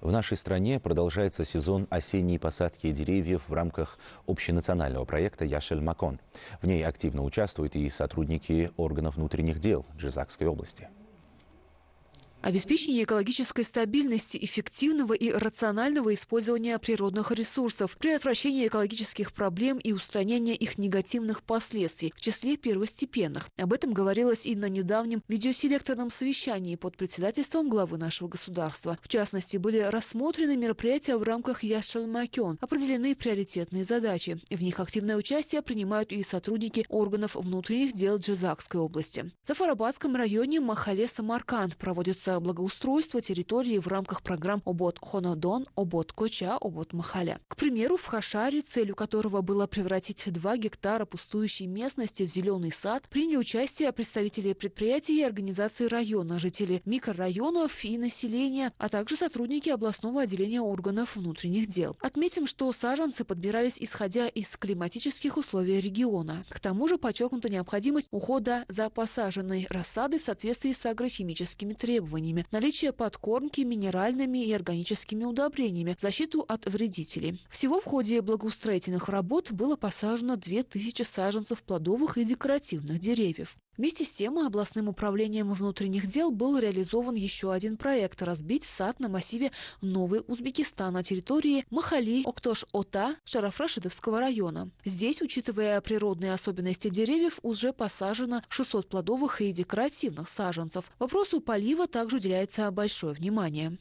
В нашей стране продолжается сезон осенней посадки деревьев в рамках общенационального проекта «Яшель Макон». В ней активно участвуют и сотрудники органов внутренних дел Джизакской области. Обеспечение экологической стабильности, эффективного и рационального использования природных ресурсов, предотвращение экологических проблем и устранение их негативных последствий, в числе первостепенных. Об этом говорилось и на недавнем видеоселекторном совещании под председательством главы нашего государства. В частности, были рассмотрены мероприятия в рамках Яшел Макен, определены приоритетные задачи. В них активное участие принимают и сотрудники органов внутренних дел Джизакской области. В Сафарабадском районе Махале Самарканд проводятся благоустройство территории в рамках программ «Обот Хонодон», «Обот Коча», «Обот Махаля». К примеру, в Хашаре, целью которого было превратить 2 гектара пустующей местности в зеленый сад, приняли участие представители предприятий и организаций района, жители микрорайонов и населения, а также сотрудники областного отделения органов внутренних дел. Отметим, что саженцы подбирались исходя из климатических условий региона. К тому же подчеркнута необходимость ухода за посаженной рассадой в соответствии с агрохимическими требованиями требованиями, наличие подкормки минеральными и органическими удобрениями, защиту от вредителей. Всего в ходе благоустроительных работ было посажено 2000 саженцев плодовых и декоративных деревьев. Вместе с тем, областным управлением внутренних дел был реализован еще один проект – разбить сад на массиве Новый Узбекистан на территории Махали, Октош-Ота, Шарафрашидовского района. Здесь, учитывая природные особенности деревьев, уже посажено 600 плодовых и декоративных саженцев. Вопросу полива также уделяется большое внимание.